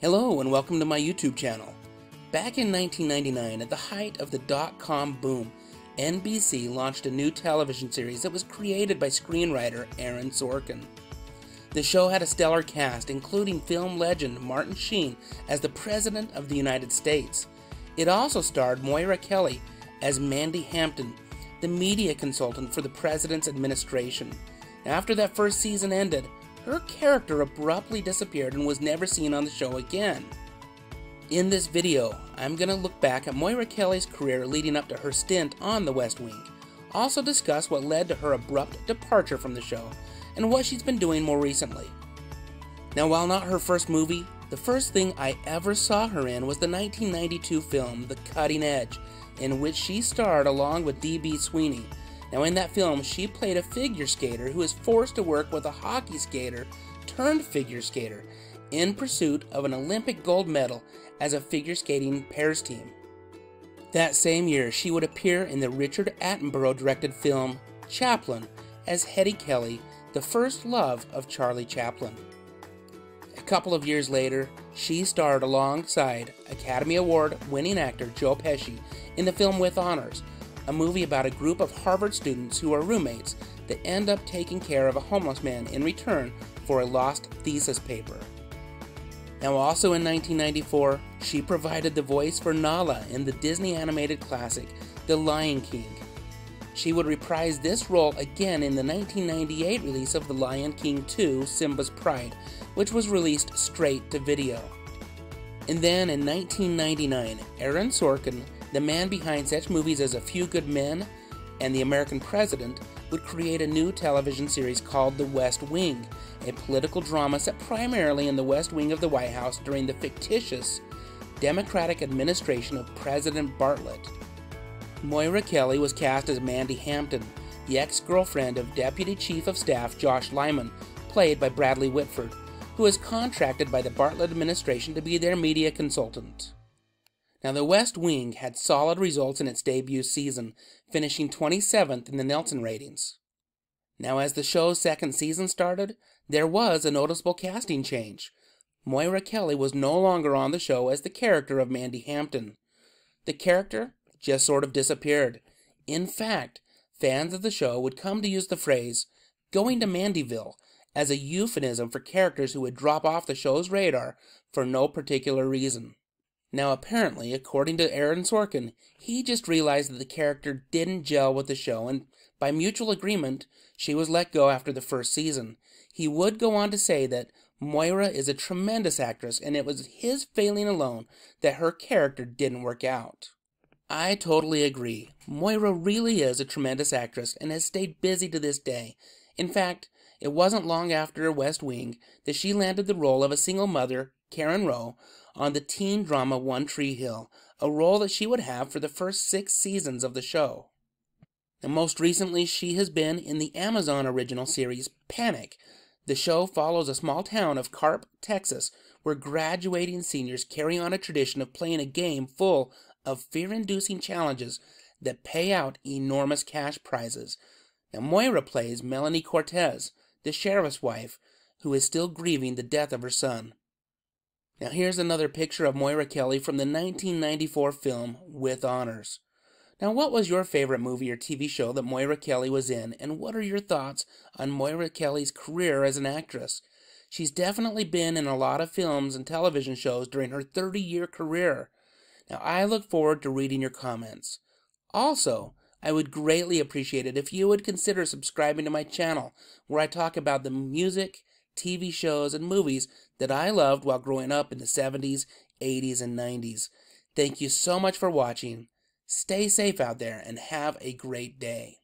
Hello and welcome to my YouTube channel. Back in 1999, at the height of the dot-com boom, NBC launched a new television series that was created by screenwriter Aaron Sorkin. The show had a stellar cast, including film legend Martin Sheen as the President of the United States. It also starred Moira Kelly as Mandy Hampton, the media consultant for the President's administration. After that first season ended, her character abruptly disappeared and was never seen on the show again. In this video, I'm going to look back at Moira Kelly's career leading up to her stint on The West Wing, also discuss what led to her abrupt departure from the show, and what she's been doing more recently. Now, while not her first movie, the first thing I ever saw her in was the 1992 film The Cutting Edge, in which she starred along with D.B. Sweeney, now, in that film, she played a figure skater who is forced to work with a hockey skater turned figure skater in pursuit of an Olympic gold medal as a figure skating pairs team. That same year, she would appear in the Richard Attenborough directed film Chaplin as Hetty Kelly, the first love of Charlie Chaplin. A couple of years later, she starred alongside Academy Award winning actor Joe Pesci in the film With Honors, a movie about a group of Harvard students who are roommates that end up taking care of a homeless man in return for a lost thesis paper. Now, also in 1994, she provided the voice for Nala in the Disney animated classic The Lion King. She would reprise this role again in the 1998 release of The Lion King 2 Simba's Pride, which was released straight to video. And then in 1999, Aaron Sorkin the man behind such movies as A Few Good Men and The American President would create a new television series called The West Wing, a political drama set primarily in the West Wing of the White House during the fictitious Democratic administration of President Bartlet. Moira Kelly was cast as Mandy Hampton, the ex girlfriend of Deputy Chief of Staff Josh Lyman, played by Bradley Whitford, who was contracted by the Bartlet administration to be their media consultant. Now, the West Wing had solid results in its debut season, finishing 27th in the Nielsen ratings. Now, as the show's second season started, there was a noticeable casting change. Moira Kelly was no longer on the show as the character of Mandy Hampton. The character just sort of disappeared. In fact, fans of the show would come to use the phrase, going to Mandyville, as a euphemism for characters who would drop off the show's radar for no particular reason. Now, apparently, according to Aaron Sorkin, he just realized that the character didn't gel with the show, and by mutual agreement, she was let go after the first season. He would go on to say that Moira is a tremendous actress, and it was his failing alone that her character didn't work out. I totally agree. Moira really is a tremendous actress and has stayed busy to this day. In fact, it wasn't long after West Wing that she landed the role of a single mother, Karen Roe, on the teen drama One Tree Hill, a role that she would have for the first six seasons of the show. And most recently, she has been in the Amazon original series Panic. The show follows a small town of Carp, Texas, where graduating seniors carry on a tradition of playing a game full of fear inducing challenges that pay out enormous cash prizes. Now, Moira plays Melanie Cortez, the sheriff's wife, who is still grieving the death of her son. Now here's another picture of Moira Kelly from the 1994 film With Honors. Now what was your favorite movie or TV show that Moira Kelly was in and what are your thoughts on Moira Kelly's career as an actress? She's definitely been in a lot of films and television shows during her 30 year career. Now I look forward to reading your comments. Also, I would greatly appreciate it if you would consider subscribing to my channel where I talk about the music, TV shows, and movies that I loved while growing up in the 70s, 80s, and 90s. Thank you so much for watching. Stay safe out there and have a great day.